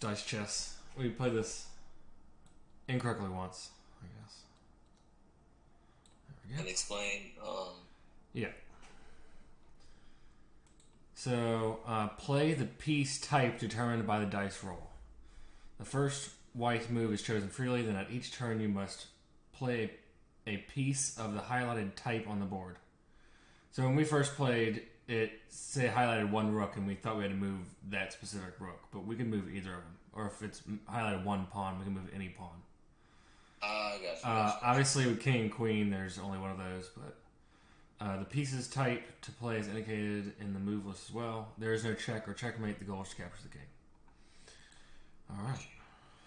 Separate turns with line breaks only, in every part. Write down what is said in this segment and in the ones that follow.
dice chess. We played this incorrectly once, I guess. There we
And explain. Um,
Yeah. So, uh, play the piece type determined by the dice roll. The first white move is chosen freely, then at each turn you must play a piece of the highlighted type on the board. So when we first played, it say highlighted one rook, and we thought we had to move that specific rook, but we can move either of them. Or if it's highlighted one pawn, we can move any pawn.
ah, gotcha.
Uh, obviously, with king and queen, there's only one of those, but uh, the pieces type to play is indicated in the move list as well. There is no check or checkmate. The goal is to capture the king. All right,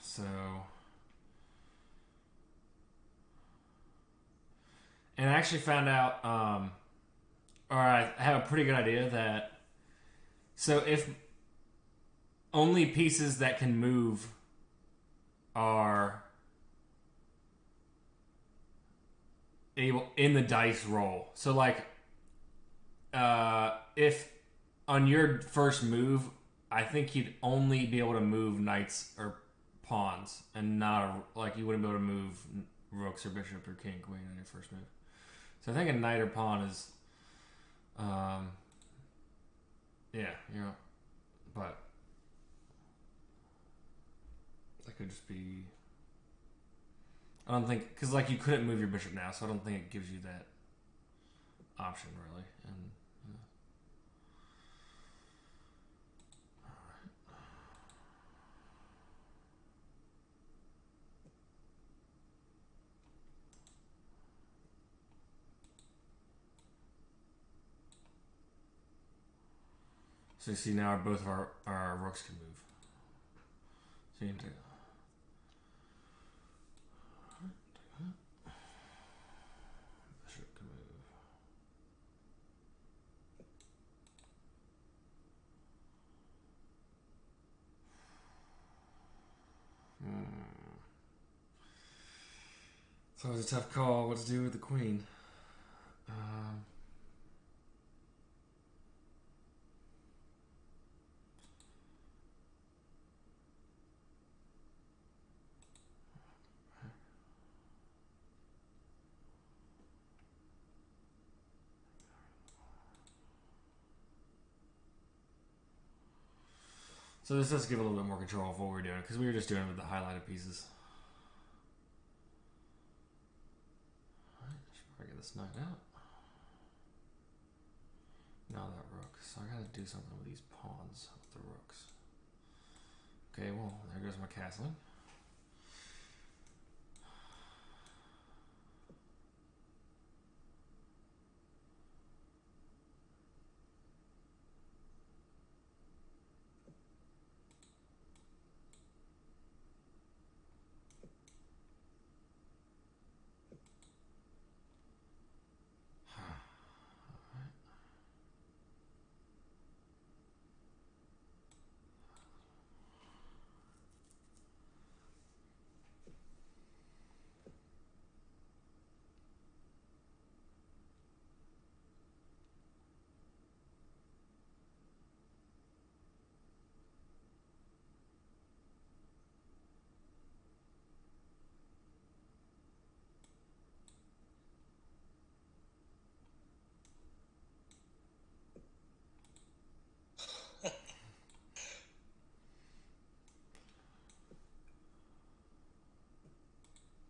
so. And I actually found out, um, or I have a pretty good idea that. So if only pieces that can move are able in the dice roll. So like uh if on your first move, I think you'd only be able to move knights or pawns and not a, like you wouldn't be able to move rooks or bishop or king queen on your first move. So I think a knight or pawn is um yeah, you know but that could just be I don't think because like you couldn't move your bishop now, so I don't think it gives you that option really. And So see now both of our, our rooks can move. So you. So it's a tough call what to do with the queen. So this does give a little bit more control of what we're doing because we were just doing it with the highlighted pieces. Alright, should probably get this knight out. Now that rook. So I gotta do something with these pawns with the rooks. Okay, well, there goes my castling.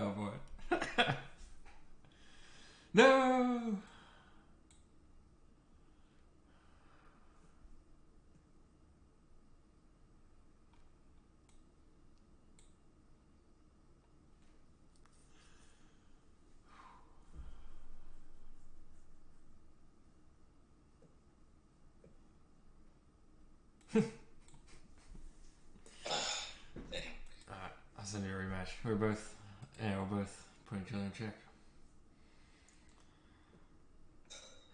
Oh boy. no. That's a new rematch. We're both yeah, we're both putting each other in check.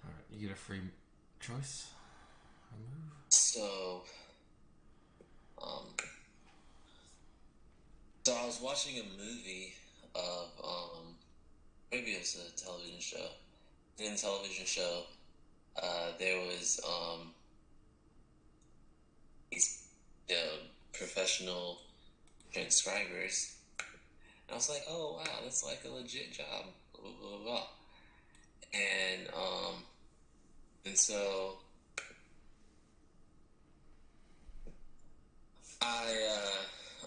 Alright, you get a free choice.
So, um, so I was watching a movie of, um, maybe it was a television show. In the television show, uh, there was, um, these, you know, professional transcribers. I was like, oh, wow, that's like a legit job, blah, blah, blah, blah. And, um, and so I uh,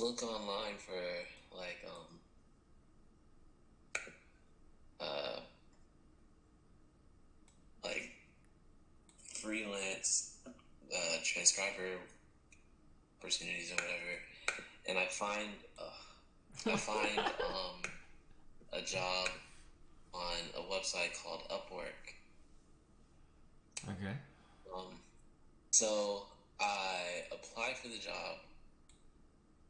look online for like um uh like freelance uh, transcriber opportunities or whatever, and I find uh, I find um a job on a website called Upwork.
Okay.
Um, so I apply for the job,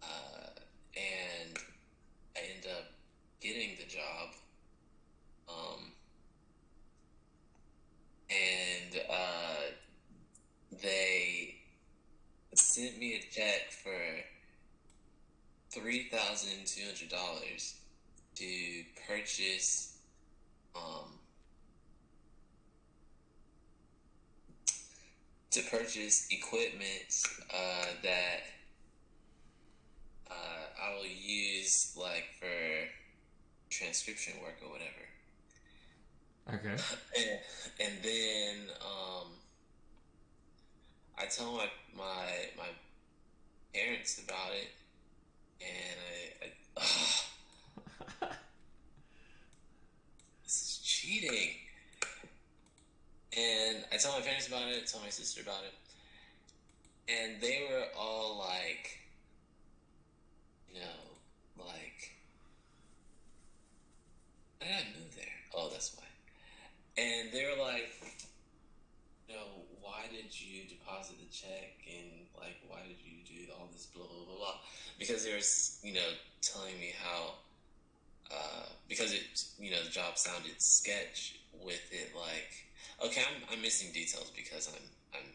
uh, and I end up getting the job. Um, and uh, they sent me a check for three thousand two hundred dollars to purchase. Um, to purchase equipment uh, that uh, I will use like for transcription work or whatever.
Okay.
And, and then um, I tell my my my parents about it, and I, I this is cheating. And I tell my parents about it, tell my sister about it, and they were all like, you know, like, I gotta move there. Oh, that's why. And they were like, you know, why did you deposit the check and like, why did you do all this blah blah blah blah? Because they were, you know, telling me how, uh, because it, you know, the job sounded sketch with it like, okay, I'm, I'm missing details because I'm I'm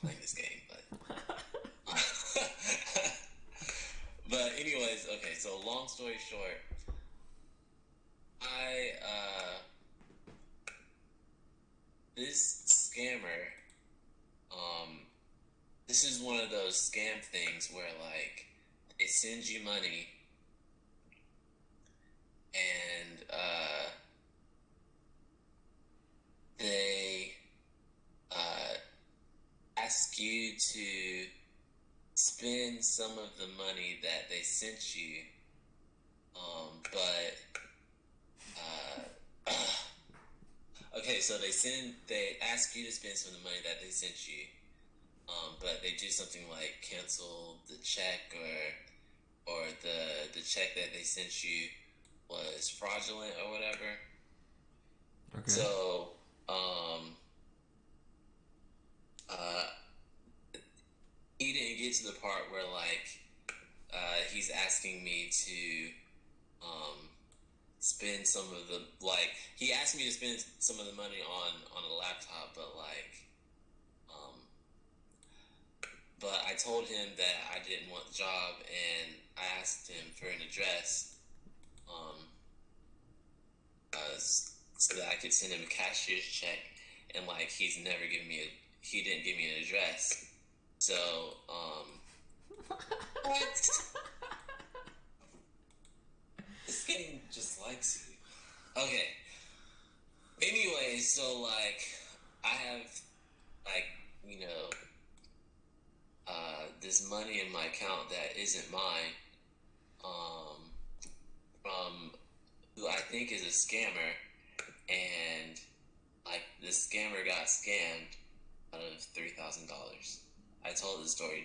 playing this game, but but anyways, okay. So long story short, I uh, this scammer, um, this is one of those scam things where like they send you money and uh, they uh, ask you to spend some of the money that they sent you, um, but uh, okay, so they send they ask you to spend some of the money that they sent you, um, but they do something like cancel the check or or the the check that they sent you was fraudulent or whatever.
Okay.
So, um, uh, he didn't get to the part where like uh, he's asking me to um, spend some of the like he asked me to spend some of the money on on a laptop, but like, um, but I told him that I didn't want the job, and I asked him for an address. Um, uh, so that I could send him a cashier's check, and like he's never given me a he didn't give me an address. So um, what? this game just likes you. Okay. Anyway, so like I have like you know uh, this money in my account that isn't mine um, from who I think is a scammer, and like the scammer got scammed out of three thousand dollars. I told the story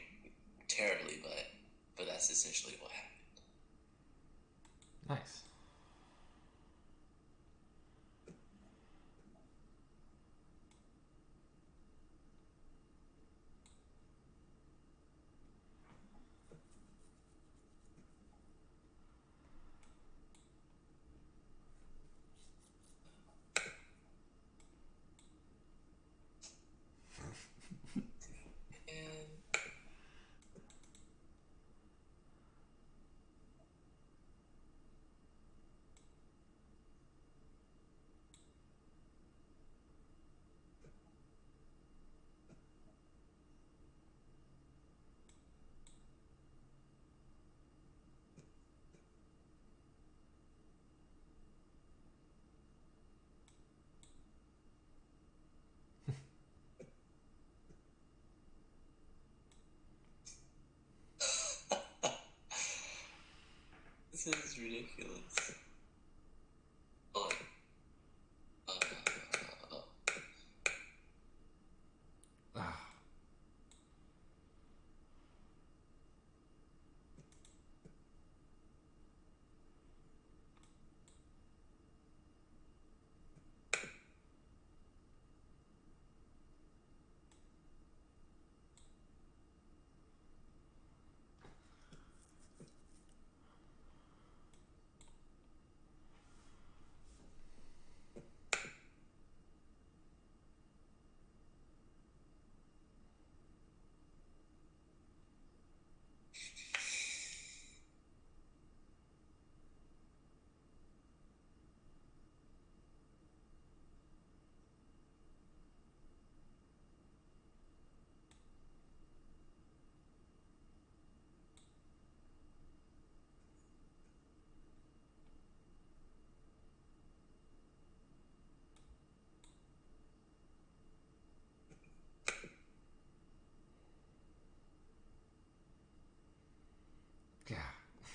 terribly, but but that's essentially what happened.
Nice.
This is ridiculous.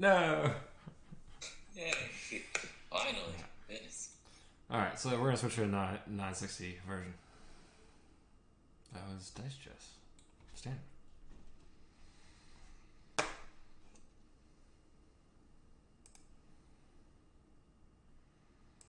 No.
Yay. Finally. Goodness.
All right, so we're gonna switch to a nine- 960 version. That was Dice Chess. Standard.